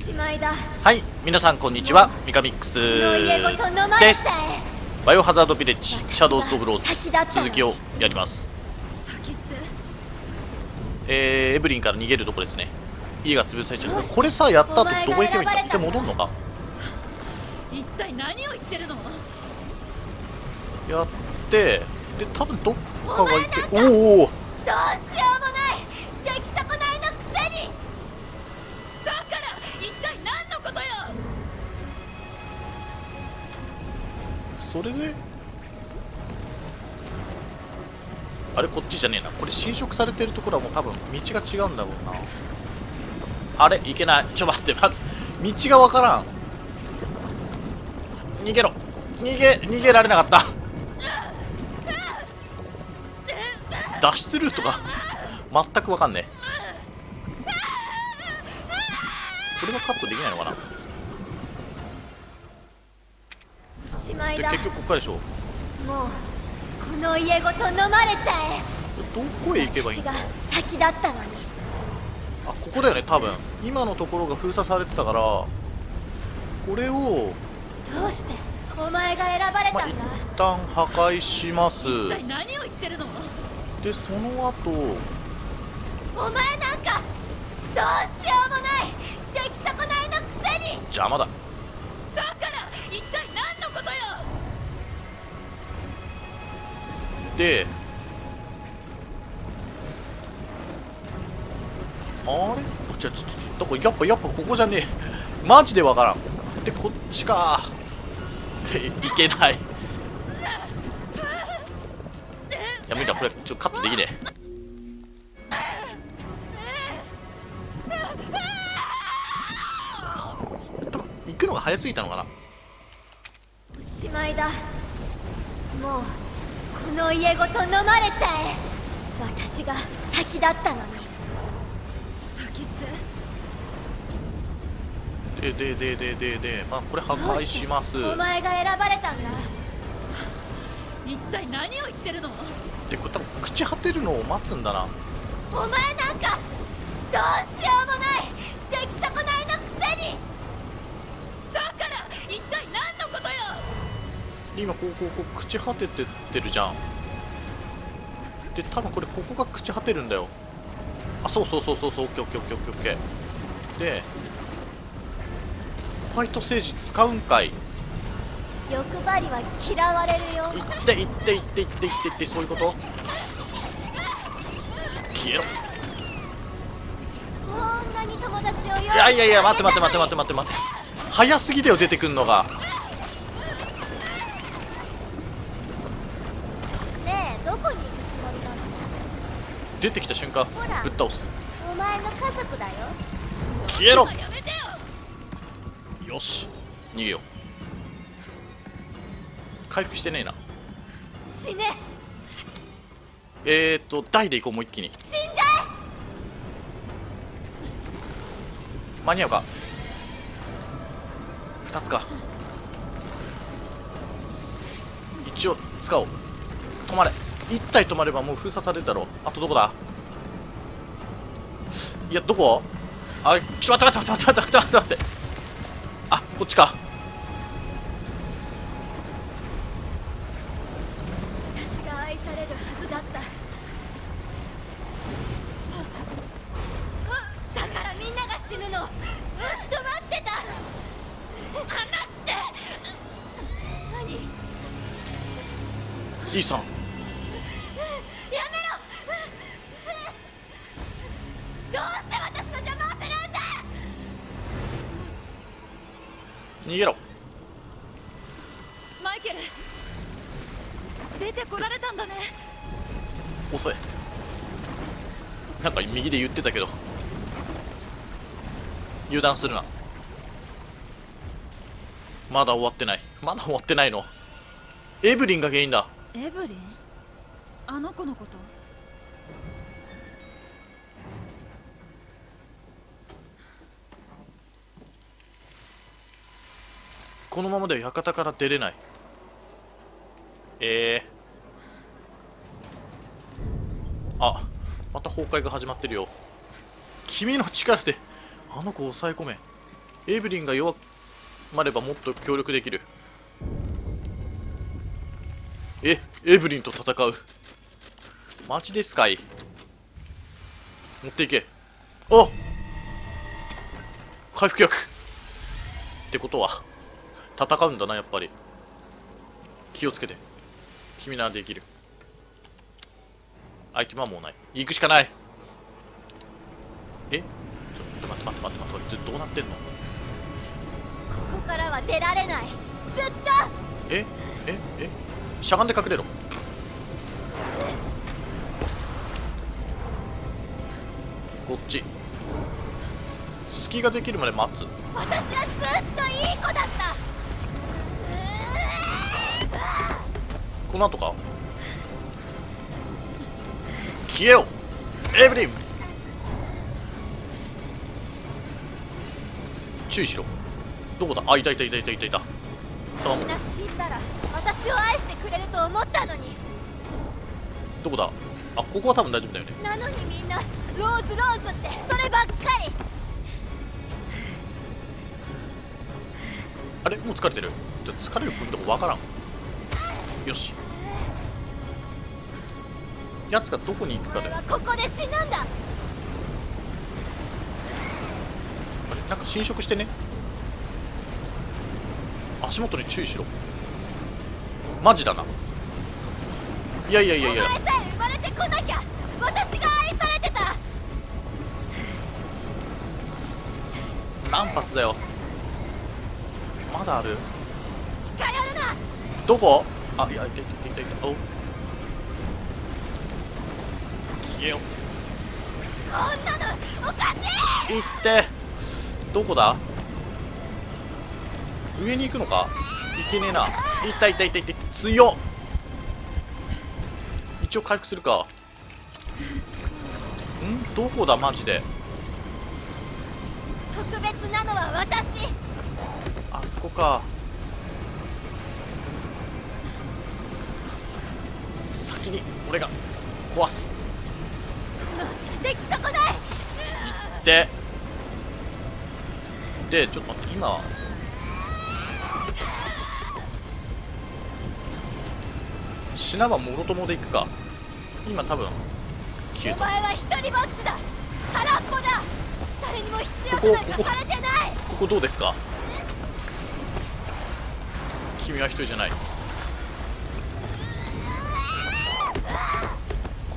しまいだ。はい皆さんこんにちは。ミカミックスです。バイオハザードビレッジシャドウズ・オブ・ローズ続きをやります。えー、エブリンから逃げるとこですね。家が潰されちゃどうこれさやった後どこ行けばいいんだ。一回戻んのか？一体何を言ってるの？やってで多分どっかがいておおどうしようもないそれで？あれこっちじゃねえな。これ侵食されてるところはもう多分道が違うんだろうな。あれいけない。ちょ待って待って。道がわからん。逃げろ。逃げ逃げられなかった。脱出ルートが？全くわかんねえ。これはカットできないのかなおしまいだ。で結局ここからでしょもうこの家ごと飲まれちゃえ。どこへ行けばいいんだ？私が先だったのに。あここだよね多分。今のところが封鎖されてたから。これをどうしてお前が選ばれまあ一たんだ、旦破壊します。一体何を言ってるの？でその後お前なんかどうしようもない出来損ないのくせに。邪魔だだであれ？ちょちょちょどこやっぱやっぱここじゃねえ。マジでわからん。でこっちか。でいけない。や無理だこれちょっとカットできねえ。行くのが早すぎたのかな。おしまいだ。もう。この家ごと飲まれちゃえ。私が先だったのに。先って？でででででで。まあこれ破壊します。どうしてお前が選ばれたんだ。一体何を言ってるの？でこれ多分朽ち果てるのを待つんだな。お前なんかどうしようもない。出来損ないのくせに。だから一体今こうこうこう朽ち果ててってるじゃん。で多分これここが朽ち果てるんだよ。あそうそうそうそうそうオッケーオッケーオッケーオッケーオッケー。でホワイトセージ使うんかい。欲張りは嫌われるよ。いっていっていっていっていっていってそういうこと？消えろ。こんなに友達をいやいやいや待って待って待って待って待って待って。早すぎだよ出てくんのがねえどこに行くつもりなの出てきた瞬間ぶっ倒す。お前の家族だよ。消えろ。やめてよ。よし。逃げよう。回復してねえな。死ね。えーと台で行こうもう一気に。死んじゃ間に合うか？2つか。一応使おう。止まれ1体止まればもう封鎖されるだろう。あとどこだ？いやどこ？あちょっと待って待って待って待って待って待ってあこっちか。え私が愛逃げろ。マイケル出てこられたんだね。遅い。なんか右で言ってたけど。油断するな。まだ終わってない。まだ終わってないの。エブリンが原因だ。エブリン？あの子のこと？このままでは館から出れない。えー、あまた崩壊が始まってるよ。君の力であの子を抑え込め。エブリンが弱まればもっと協力できる。えエブリンと戦う。マジですかい。持っていけ。あ回復薬ってことは。戦うんだなやっぱり。気をつけて。君ならできる。アイテムはもうない。行くしかない。え？ちょっと待って待って待って待って。どうなってんの？ここからは出られない。ずっと。え？え？え？しゃがんで隠れろ。こっち。隙ができるまで待つ。私はずっといい子だったこの後か？消えよ。エブリン。注意しろ。どこだ？あいたいたいたいたいたいた。さあ。みんな死んだら私を愛してくれると思ったのに。どこだ？あここは多分大丈夫だよね。なのにみんなローズローズってそればっかり。あれ？もう疲れてる。ちょっと疲れるポイントがわからんよし。やつがどこに行くかだよ。ここで死ぬんだ。あれなんか侵食してね。足元に注意しろ。マジだな。いやいやいやいや。お前さえ生まれてこなきゃ私が愛されてた。何発だよ。まだある。近寄るな。どこ？あいやいたいたいたいた。お。消えよ。こんなのおかしい！行って。どこだ？上に行くのか？いけねえな。いったいったいったいった。強っ。一応回復するか。ん？どこだ？マジで。特別なのは私。あそこか先に俺が壊す。でき損ない。ででちょっと待って今。死なばもろともで行くか。今多分消えた。お前は一人ぼっちだ。空っぽだ。誰にも必要となんかされてない。ここどうですか？君は一人じゃない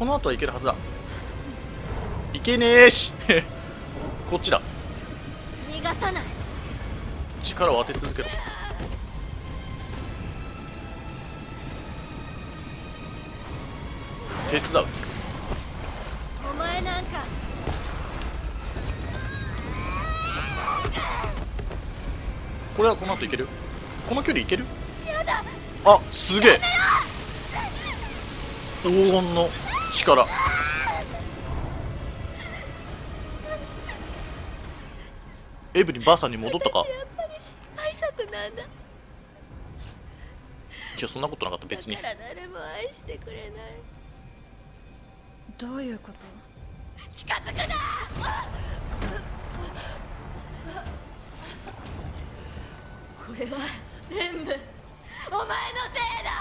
この後はいけるはずだ。いけねえし。こっちだ。逃がさない。力を当て続けろ。手伝う。お前なんか。これはこの後いける？この距離いける？あすげえ。黄金の力。エブリンばあさんに戻ったか？いやそんなことなかった別に。だから誰も愛してくれない。どういうこと？近づくな！これは全部お前のせいだ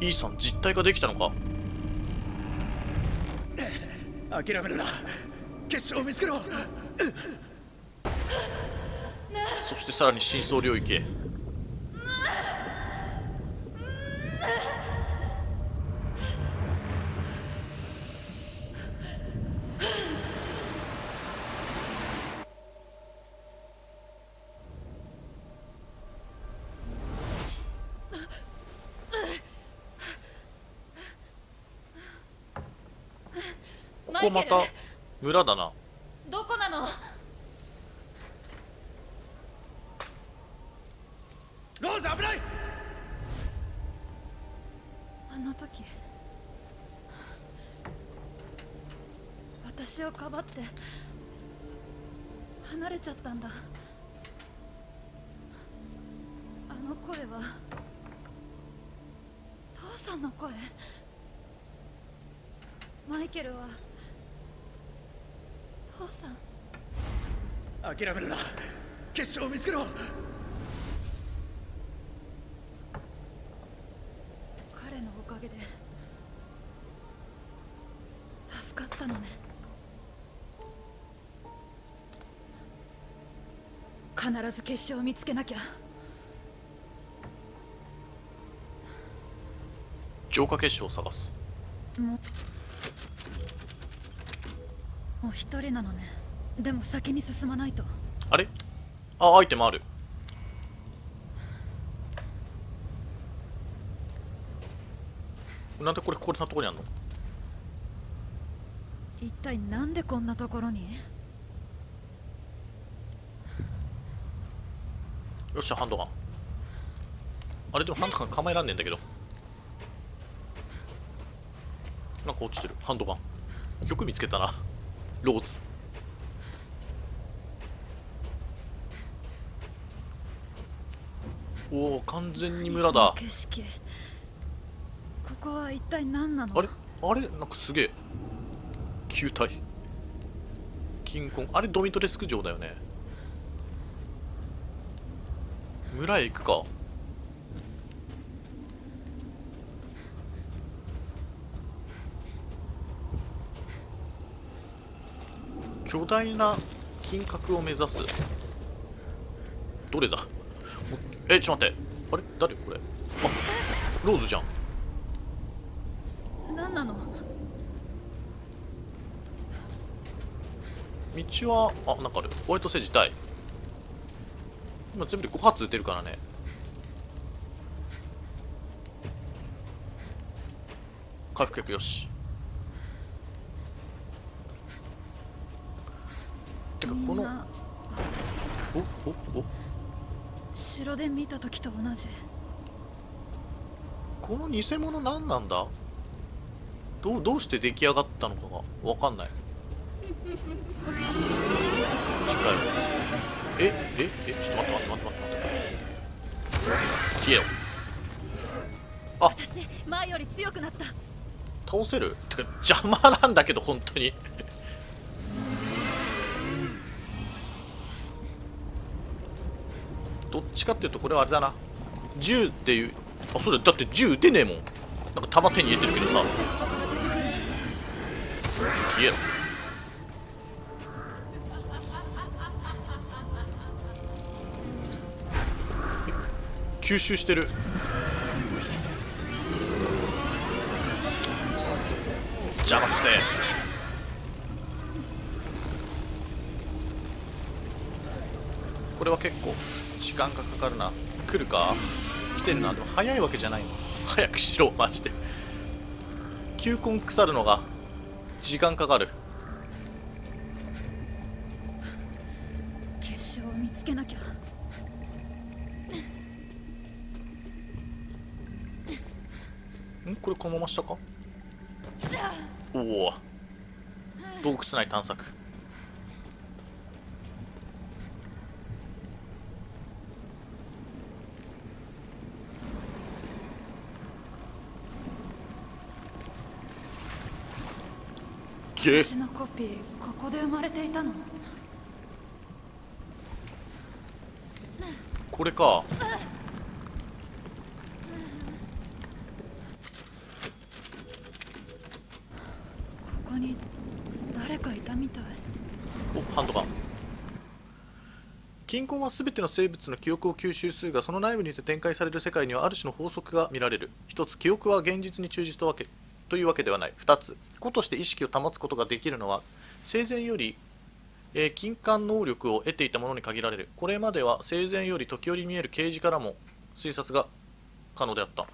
イーさん実体ができたのか？諦めるな。結晶を見つけろ。そしてさらに真相領域へまた村だな。どこなの？ローズ危ない！あの時私をかばって離れちゃったんだ。あの声はは父さんの声？マイケルは父さん諦めるな。結晶を見つけろ。彼のおかげで助かったのね。必ず結晶を見つけなきゃ。浄化結晶を探す。もうもう一人なのねでも先に進まないと。あれ？あアイテムある。なんでこれこれなとこにあんの？一体なんでこんなところに？よっしゃハンドガン。あれでもハンドガン構えらんねえんだけど。なんか落ちてる。ハンドガン。よく見つけたな。ローズおお完全に村だ。景色ここは一体何なの？あれ？あれ？なんかすげえ。球体。金婚。あれドミトレスク城だよね。村へ行くか。巨大な金閣を目指す。どれだ？おえちょっと待って。あれ？誰？これ？あローズじゃん。何なの？道はあなんかある。ホワイトセージ対今全部で5発撃てるからね。回復薬よし。てかこのおおお城で見た時と同じ。この偽物何なんだ？どうどうして出来上がったのかが分かんない。えええちょっと待って待って待って待って待って。消えよ。私前より強くなった。倒せる？てか邪魔なんだけど本当にどっちかっていうとこれはあれだな。銃っていうあそうだよ。だって銃撃てねえもん。なんか弾手に入れてるけどさ。消えろ。吸収してる。邪魔くせえ。これは結構。時間がかかるな。来るか？来てるな。でも早いわけじゃないの。早くしろ。マジで。球根腐るのが時間かかる。結晶を見つけなきゃ。ん？これこのまま下か？おお。洞窟内探索げえ私のコピーここで生まれていたの？これか。ここに誰かいたみたい。おハンドガン。金婚は全ての生物の記憶を吸収するがその内部にて展開される世界にはある種の法則が見られる。一つ記憶は現実に忠実とわけというわけではない。二つ。個として意識を保つことができるのは生前より、え金管能力を得ていたものに限られる。これまでは生前より時折見える啓示からも推察が可能であった。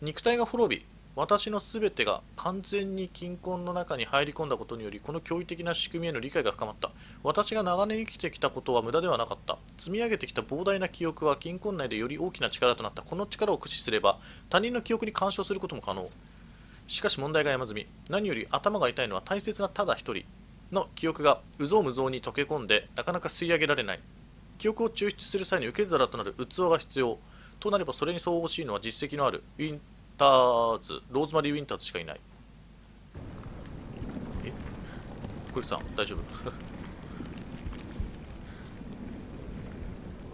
肉体が滅び私の全てが完全に金婚の中に入り込んだことによりこの驚異的な仕組みへの理解が深まった。私が長年生きてきたことは無駄ではなかった。積み上げてきた膨大な記憶は金婚内でより大きな力となった。この力を駆使すれば他人の記憶に干渉することも可能。しかし問題が山積み。何より頭が痛いのは大切なただ一人の記憶がうぞうむぞうに溶け込んでなかなか吸い上げられない。記憶を抽出する際に受け皿となる器が必要。となればそれにそう惜しいのは実績のあるウィンターズローズマリー・ウィンターズしかいない。え？これさん大丈夫？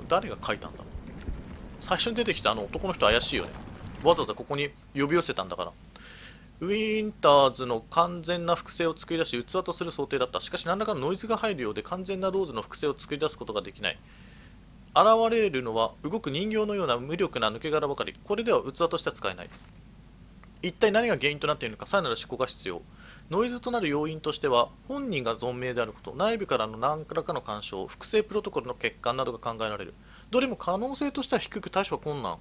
誰が書いたんだ？最初に出てきたあの男の人怪しいよね。わざわざここに呼び寄せたんだから。ウィンターズの完全な複製を作り出し器とする想定だった。しかし何らかのノイズが入るようで完全なローズの複製を作り出すことができない。現れるのは動く人形のような無力な抜け殻ばかりこれでは器としては使えない。一体何が原因となっているのかさらなる思考が必要。ノイズとなる要因としては本人が存命であること内部からの何らかの干渉複製プロトコルの欠陥などが考えられる。どれも可能性としては低く対処は困難。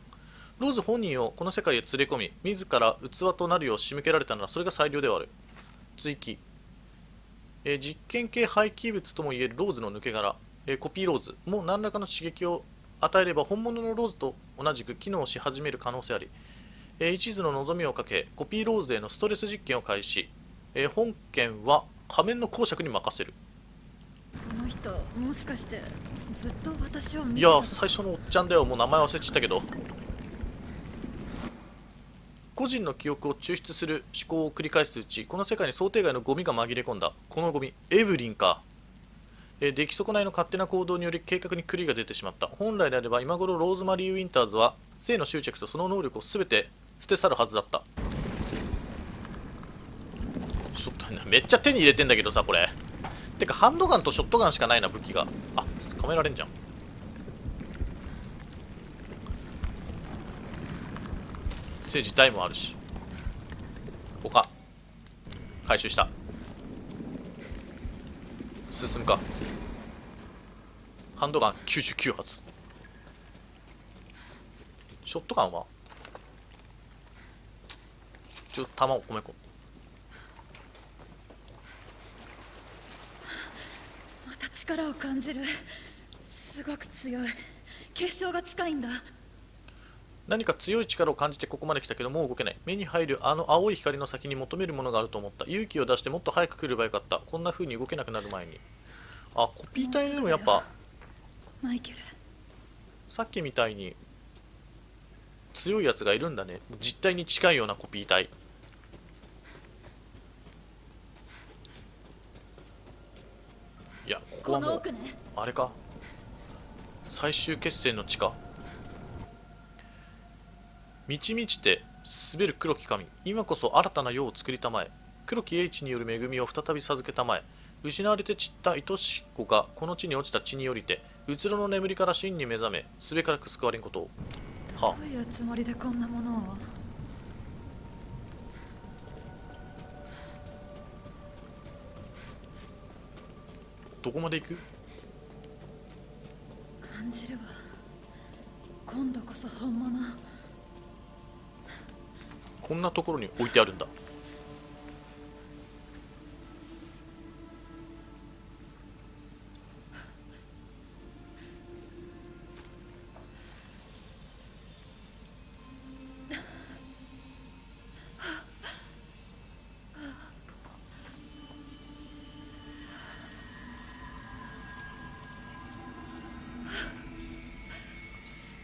ローズ本人をこの世界へ連れ込み自ら器となるよう仕向けられたならそれが最良ではある。追記、えー実験系廃棄物ともいえるローズの抜け殻、えーコピーローズ。も何らかの刺激を与えれば本物のローズと同じく機能し始める可能性あり、えー一途の望みをかけコピーローズへのストレス実験を開始、えー本件は仮面の公爵に任せる。この人もしかしてずっと私を見いや最初のおっちゃんだよ。もう名前忘れちゃったけど個人の記憶を抽出する思考を繰り返すうちこの世界に想定外のゴミが紛れ込んだ。このゴミエブリンか。え出来損ないの勝手な行動により計画に狂いが出てしまった。本来であれば今頃ローズマリー・ウィンターズは性の執着とその能力を全て捨て去るはずだった。ちょっとめっちゃ手に入れてんだけどさこれ。てかハンドガンとショットガンしかないな武器が。あ止められんじゃん。性自体もあるし他回収した。進むか。ハンドガン99発。ショットガンはちょっと弾を込め込む。また力を感じる。すごく強い。結晶が近いんだ。何か強い力を感じてここまで来たけどもう動けない。目に入るあの青い光の先に求めるものがあると思った。勇気を出してもっと早く来ればよかった。こんな風に動けなくなる前に。あコピー体でもやっぱマイケル。さっきみたいに強いやつがいるんだね。実体に近いようなコピー体いやこここはもうあれか。最終決戦の地か満ち満ちて滑る黒き神。今こそ新たな世を作りたまえ。黒き英知による恵みを再び授けたまえ。失われて散った愛しい子がこの地に落ちた地に降りてうつろの眠りから真に目覚めすべからく救われんことを。はどういうつもりでこんなものを？どこまで行く？感じるわ今度こそ本物こんなところに置いてあるんだ。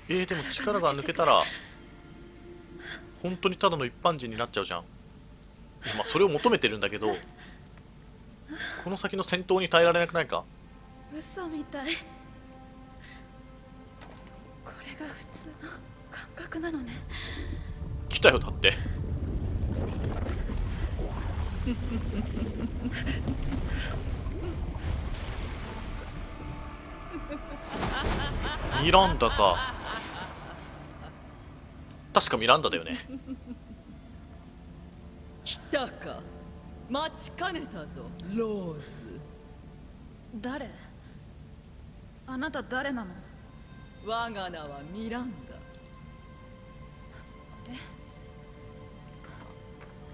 えー、でも力が抜けたら本当にただの一般人になっちゃうじゃん。まあそれを求めてるんだけどこの先の戦闘に耐えられなくないか？嘘みたい。これが普通の感覚なのね。来たよだって。ミランダか確かミランダだよね。来たか。待ちかねたぞローズ。誰？あなた誰なの？我が名はミランダ。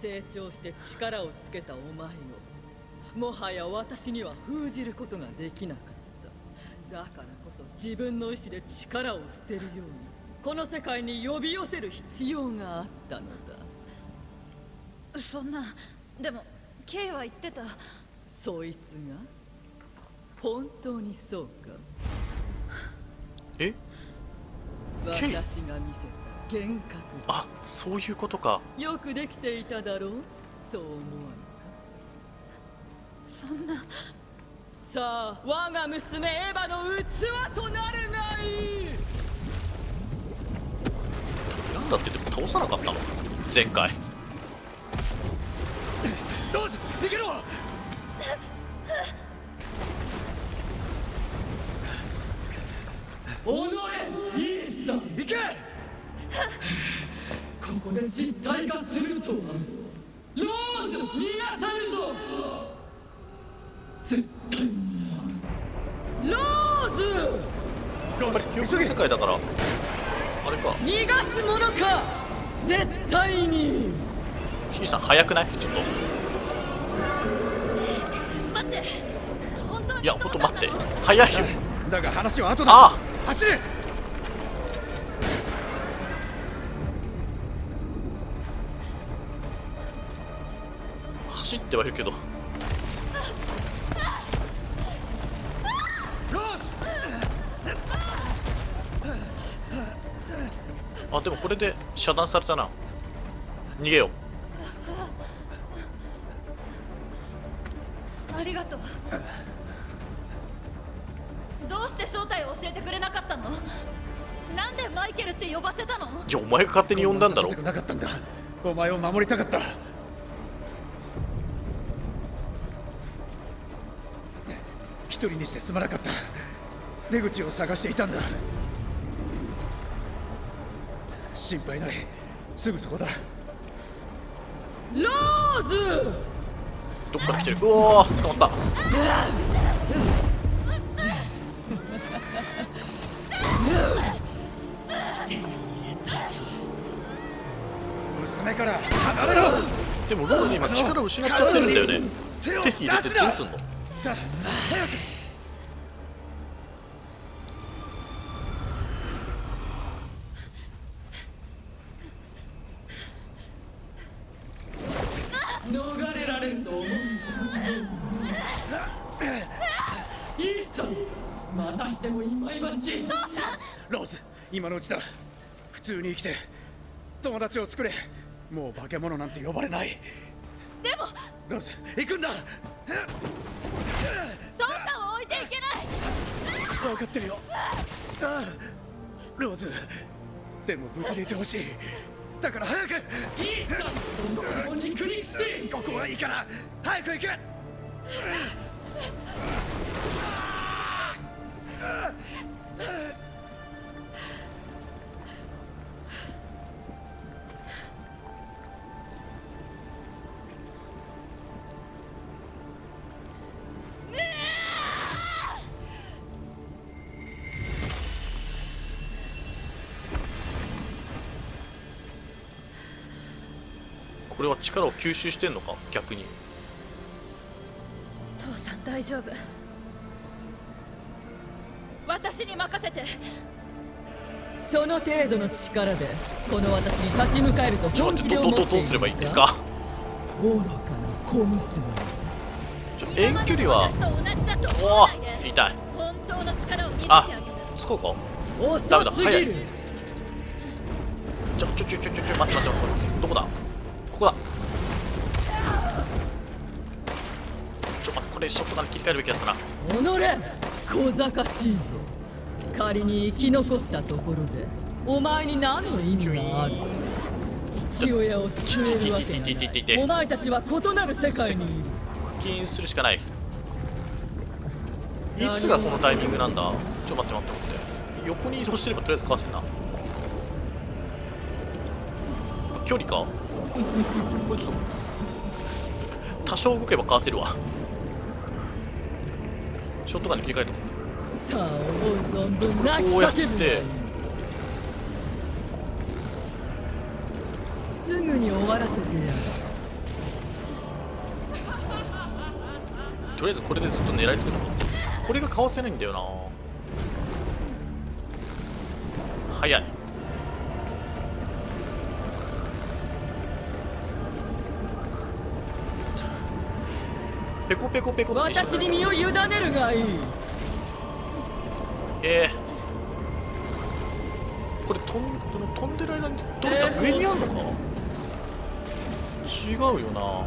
成長して力をつけたお前をもはや私には封じることができなかった。だからこそ自分の意志で力を捨てるようにこの世界に呼び寄せる必要があったのだ。そんなでも K は言ってた。そいつが？本当にそうか？え？ケイ私が見せた幻覚。あそういうことか。よくできていただろう？そう思わぬか？そんな。さあ我が娘エヴァの器となるがいいなんだってでも倒さなかったの？前回。ローズ逃げろ！己イースさん！行け！ここで実体化するとは。ローズ逃がさぬぞ！絶対に。ローズ！ロやっぱり記世界だからあれか。逃がすものか絶対に。ヒーさん早くない？ちょっと。待って。本当にいやほんと待って。早いよ。だが話は後だ。あ。走れ。走ってはいるけどでもこれで遮断されたな。逃げよありがとう。どうして正体を教えてくれなかったの？なんでマイケルって呼ばせたの？ういやお前が勝手に呼んだんだろ。なかったんだ。お前を守りたかった。一人にしてすまなかった。出口を探していたんだ心配ない。すぐそこだ。ローズ！どっから来てる？うおー。捕まった。娘から離れろ。でもローズ今力を失っちゃってるんだよね。手を手に入れてどうすんの？さあ早く逃れられると思う。イーストまたしても忌々しいローズ今のうちだ。普通に生きて友達を作れ。もう化け物なんて呼ばれない。でもローズ行くんだ。どんなを置いていけない。分かってるよ。ああローズでも無事でいてほしいだから早く。イーストここにクリックしここはいいから。早く行け。こ 力を吸収してんのか？逆に。父さん大丈夫。私に任せて。その程度の力でこの私に立ち向かえると本気で思っているすればいいんですか？愚かな小娘ちょ遠距離は？おお痛い。本当の力を見せてああげる。そうか。遅ダメだ早い。ちょちょちょちょちょ待って待って待って。どこだ？ここだショットガン切り替えるべきだったな。己小賢しいぞ。仮に生き残ったところでお前に何の意味がある？父親を救えるわけないお前たちは異なる世界にいる。起因するしかない。いつがこのタイミングなんだ？ちょっと待って待って待って。横に移動してればとりあえずかわせんな。距離か？これちょっと多少動けばかわせるわショットガンに切り替えとこさあ思う存分泣きこうやってすぐに終わらせてやる。とりあえずこれでずっと狙いつけとこうこれがかわせないんだよな。早いペコペコペコ私に身を委ねるがいい。えこれ飛ん飛んでる間にどれだ上にあんのか？違うよな。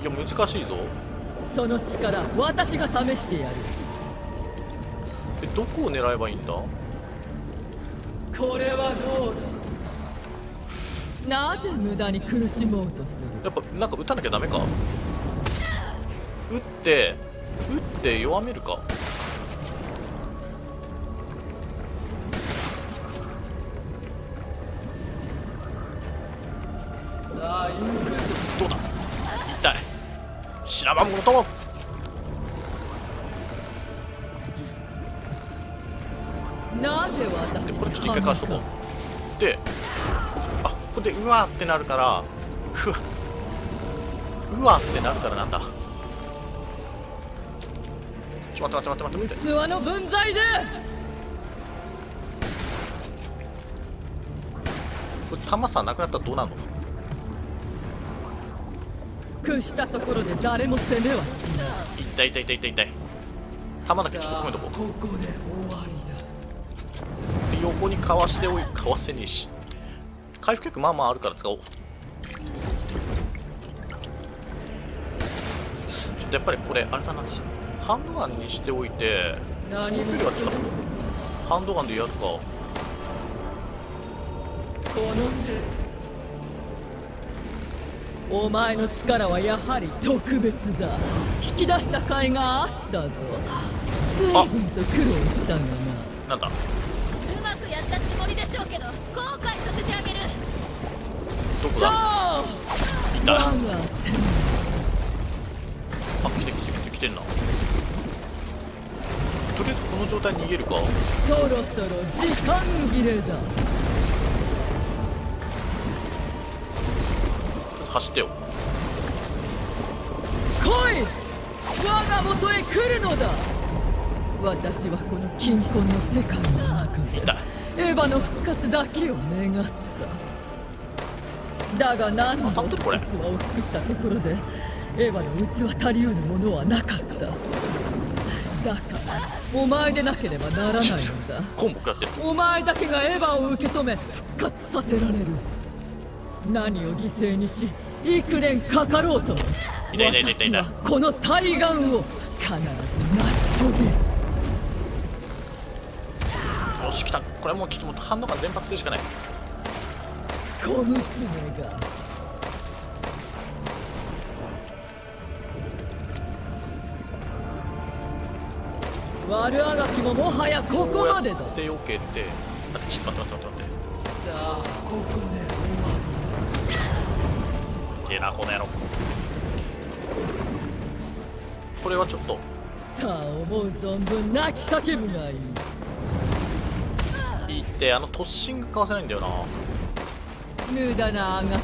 いや難しいぞ。その力私が試してやる。えどこを狙えばいいんだ？これはどうだ？なぜ無駄に苦しもうとする？やっぱなんか撃たなきゃダメか？撃って撃って弱めるか。どうだ？痛い。知らばんものとも。なぜ私これちょっと一回返しとこう。であこれでうわーってなるからうわうわってなるからなんだ？ちって待って待って待って待って。器の分際で。これ弾さなくなったらどうなるの？屈したところで誰も攻めはしない。痛い痛い痛い痛い痛い。弾だけちょっと込めとこここで終わりうで横にかわしておいかわせねえし。回復力まあまああるから使おう。ちょっとやっぱりこれあれだなハンドガンにしておいてだ何も。よりはちょっとハンドガンでやるか。この手。お前の力はやはり特別だ。引き出した甲斐があったぞ。随分と苦労したがな。なんだ？うまくやったつもりでしょうけど後悔させてあげる。どこだ？いた。あ来て来て来て来てんな状態に逃げるか？そろそろ時間切れだ。走ってよ。来い！我が元へ来るのだ！私はこの金婚の世界の中でエヴァの復活だけを願った。だが何度当たってるこれ。器を作ったところでエヴァの器足りうるものはなかった。だからお前でなければならないのだ。コンボ食やってる。お前だけがエヴァを受け止め復活させられる。何を犠牲にし幾年かかろうとい痛い痛い痛い私はこの対岸を必ず成し遂げる。よし来た。これもうちょっともうハンドガン連発するしかない。小娘が悪あがきももはやここまでだ。ってよけてあっと待って待って待って。待さあここでって。えなこの野郎。これはちょっと。さあ思う存分泣き叫ぶがいい。いいってあの突進がかわせないんだよな。無駄なあがきよ。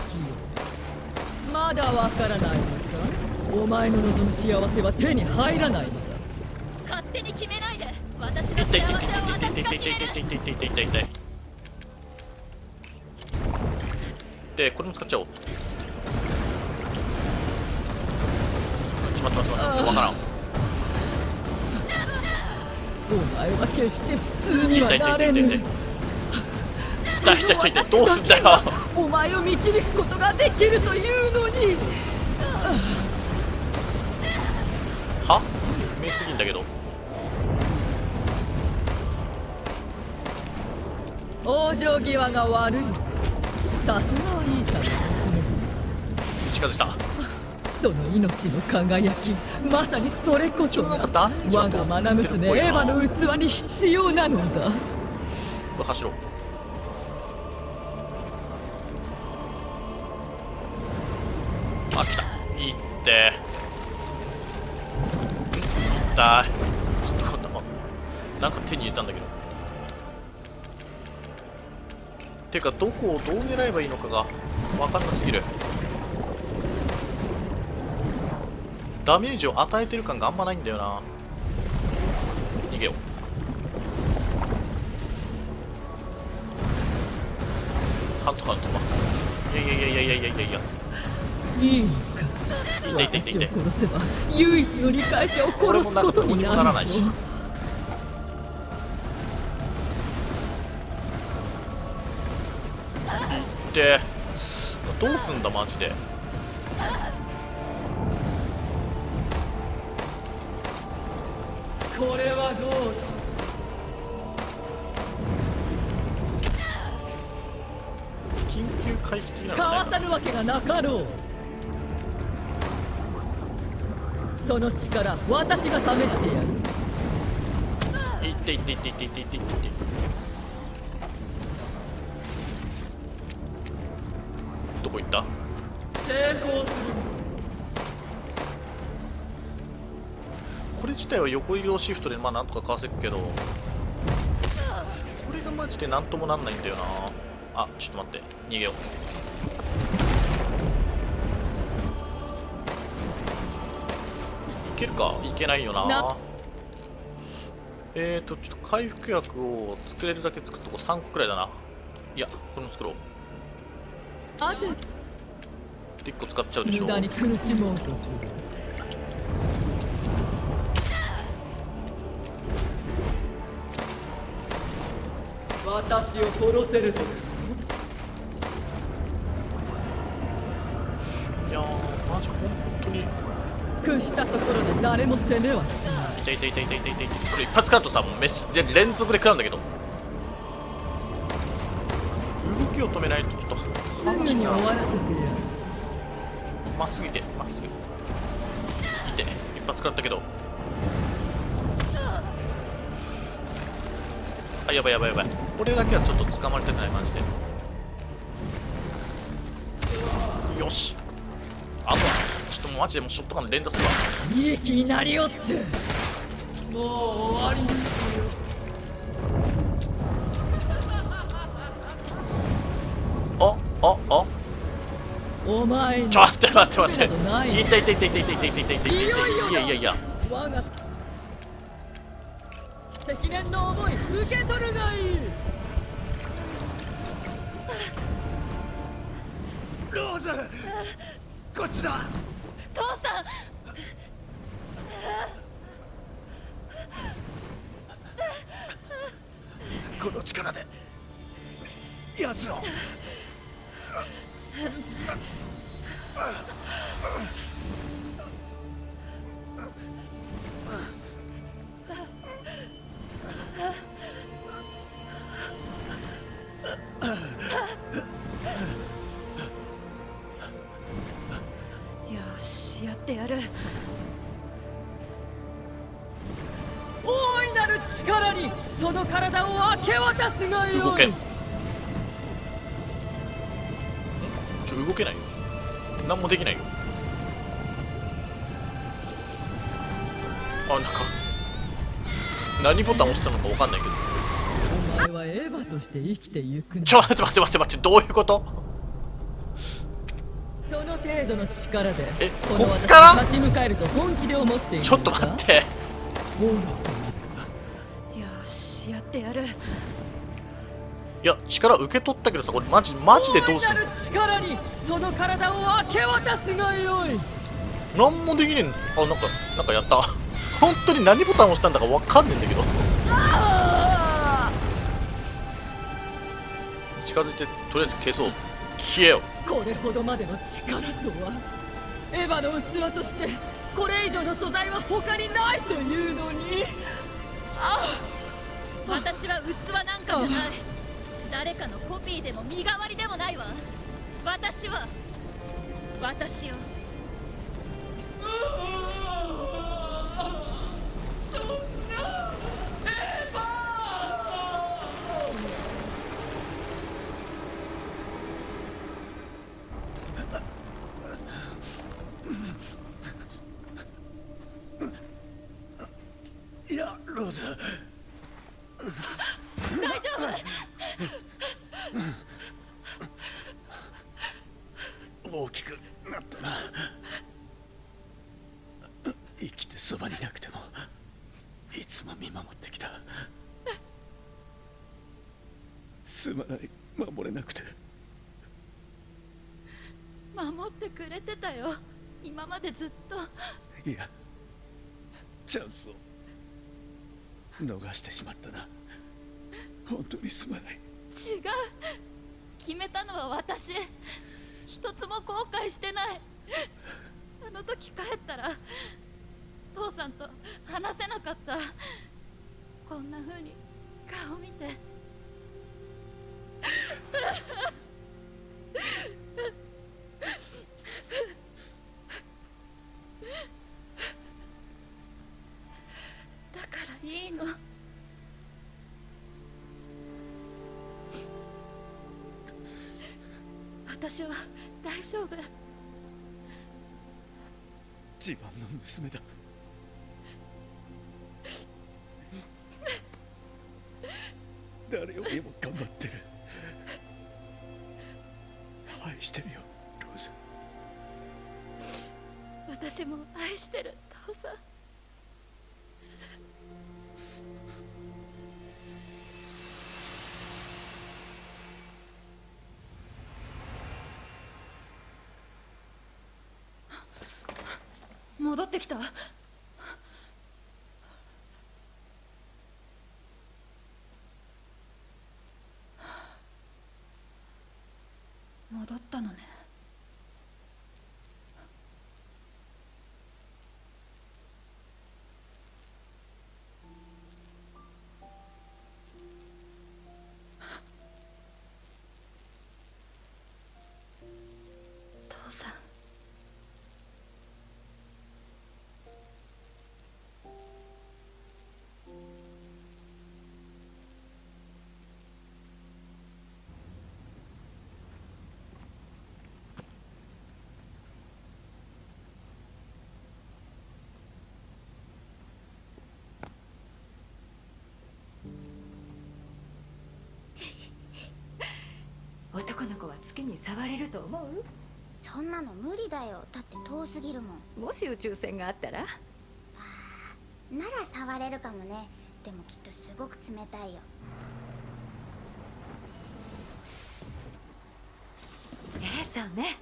まだわからないのか？お前の望む幸せは手に入らないのだ勝手に決めないで私の痛い痛い痛い痛い痛い痛い痛い痛い痛い痛い痛い痛いでこれも使っちゃおうちょっと待って待って待って分からんお前は決して普通には痛い痛ないれぬ痛い痛い痛い痛い痛い痛い痛いどうすんだよお前を導くことができるというのには見すぎんだけど往生際が悪いぜ。さすがは兄さんですね。近づいた。その命の輝きまさにそれこそが我が愛娘エヴァの器に必要なのだ。走ろうこをどう狙えばいいのかが分かんなすぎる。ダメージを与えてる感があんまないんだよな。逃げよう。ハントハントはいやいやいやいやいやいやいや。いいのか痛い痛い痛い私を殺せば唯一の理解者を殺すことになるぞ。俺もいしって。どうすんだマジで。これはどう？緊急回避なだかわのさぬわけがなかろう。その力私が試してやる。いっていっていっていっていっていっていってこ行った。成功するこれ自体は横移動シフトでまあなんとか稼ぐけどこれがマジでなんともなんないんだよな。あちょっと待って。逃げよう。いけるか？いけないよな。な。えーとちょっと回復薬を作れるだけ作っとこう。3個くらいだな。いやこれも作ろう1個使っちゃうでしょ。無駄に苦しもうとする私を殺せると。いやーマジ本当に。屈したところで誰も攻めはしない。これ一発食らうとさもうめっちゃで連続で食らうんだけど動きを止めないとちょっと。すぐに終わらせてやるまっすぐいてまっすぐ。いて一発食らったけど。あやばいやばいやばい。これだけはちょっと捕まりたくないマジで。よし。あとはちょっともうマジでもうショットガン連打するわ。いい気になりおって。もう終わりああ。お前にちょ待って待って待って。などない。痛い痛い痛い痛い痛い痛い痛い痛い痛い痛いいよいよだいや。いやいや。我が積年の思い受け取るがいい。ローズこっちだってやる。大いなる力にその体を明け渡すがよい。動け。ちょ動けないよ。何もできないよ。あなんか何ボタン押したのか分かんないけど。お前はエヴァとして生きてゆくのちょ待って待って待って待ってどういうこと？その程度の力でえこの私こっから？に立ち向かえると本気で思っているちょっと待って。ほらよしやってやる。いや力受け取ったけどさこれマジマジでどうする力にその体を明け渡すがよい。何もできねえん。あなんかなんかやった。本当に何ボタン押したんだか分かんねえんだけど。あ近づいてとりあえず消そう消えよ。これほどまでの力とはエヴァの器としてこれ以上の素材は他にないというのに。あ私は器なんかじゃない。誰かのコピーでも身代わりでもないわ。私は私よいやローズ大丈夫大きくなったな生きてそばにいなくてもいつも見守ってきたすまない守れなくて守ってくれてたよ。今までずっと。いやチャンスを。逃してしまったな。本当にすまない。違う。決めたのは私。一つも後悔してない。あの時帰ったら父さんと話せなかった私は大丈夫自慢の娘だ。ってきた。に触れると思う？そんなの無理だよ。だって遠すぎるもん。もし宇宙船があったら？なら触れるかもね。でもきっとすごく冷たいよ。ええそうね。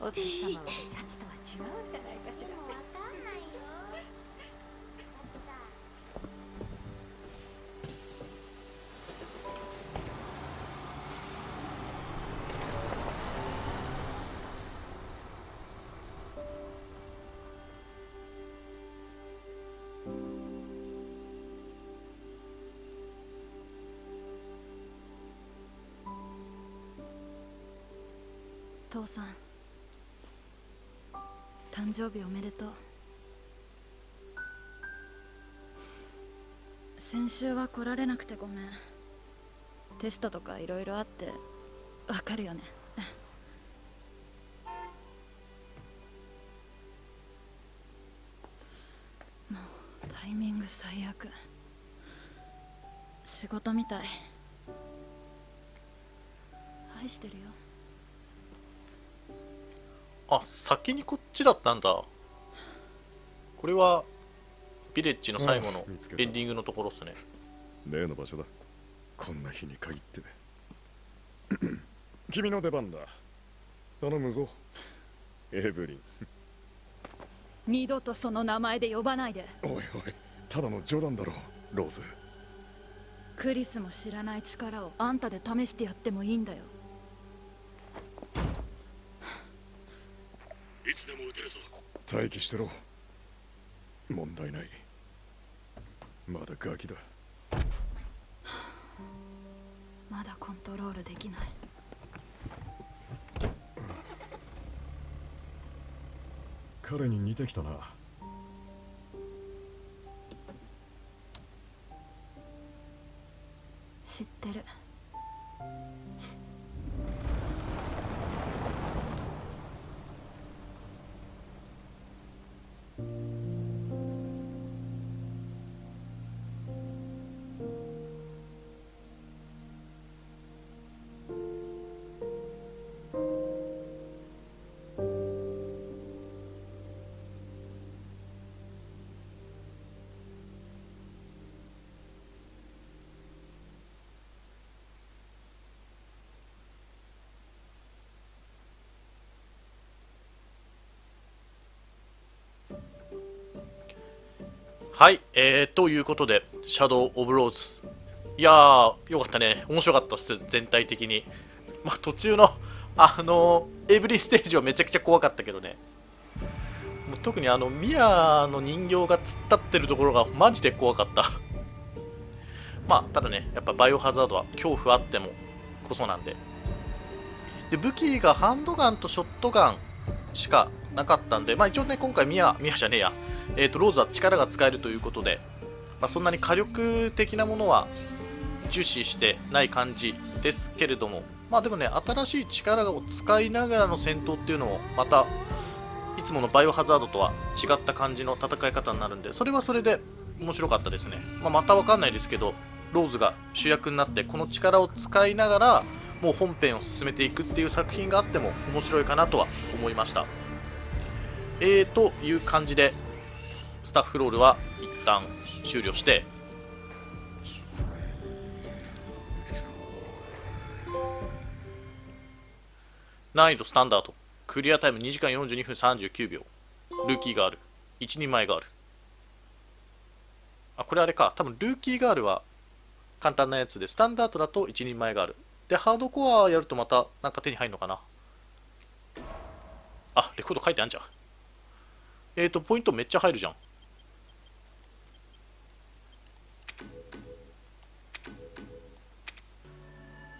お月様はシャチとは違うんじゃないかしらさん。誕生日おめでとう。先週は来られなくてごめん。テストとかいろいろあってわかるよね。もうタイミング最悪。仕事みたい。愛してるよ。あ先にこっちだったんだ。これはビレッジの最後のエンディングのところっすね。例の場所だ。こんな日に限って。君の出番だ。頼むぞ。エブリン。二度とその名前で呼ばないで。おいおい。ただの冗談だろローズ。クリスも知らない力をあんたで試してやってもいいんだよいつでも撃てるぞ。待機してろ。問題ない。まだガキだ。まだコントロールできない。彼に似てきたな。知ってるはい、えー、ということで、シャドウ・オブ・ローズ。いやー、よかったね。面白かったっす、全体的に。まあ、途中のあのエブリステージはめちゃくちゃ怖かったけどねもう特にあのミアの人形が突っ立ってるところがマジで怖かった まあただねやっぱバイオハザードは恐怖あってもこそなんでで武器がハンドガンとショットガンしかなかったんで、まあ、一応ね今回ミアミアじゃねえや、えー、とローズは力が使えるということで、まあ、そんなに火力的なものは重視してない感じですけれどもまあでもね新しい力を使いながらの戦闘っていうのもまたいつものバイオハザードとは違った感じの戦い方になるんでそれはそれで面白かったですね、まあ、またわかんないですけどローズが主役になってこの力を使いながらもう本編を進めていくっていう作品があっても面白いかなとは思いました。えーという感じでスタッフロールは一旦終了して。難易度スタンダード。クリアタイム2時間42分39秒。ルーキーガール。一人前ガール。あこれあれか。多分ルーキーガールは簡単なやつでスタンダードだと一人前ガール。でハードコアやるとまたなんか手に入るのかな。あレコード書いてあんじゃん。えっ、ー、とポイントめっちゃ入るじゃん。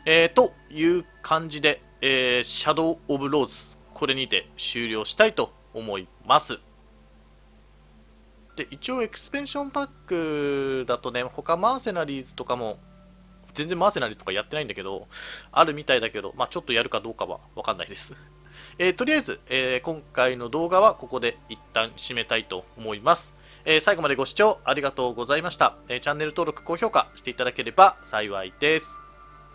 えー、という感じで、えー、シャドウ・オブ・ローズ、これにて終了したいと思います。で、一応エクスペンションパックだとね、他マーセナリーズとかも、全然マーセナリーズとかやってないんだけど、あるみたいだけど、まあちょっとやるかどうかはわかんないです。えー、とりあえず、えー、今回の動画はここで一旦締めたいと思います。えー、最後までご視聴ありがとうございました。えチャンネル登録、高評価していただければ幸いです。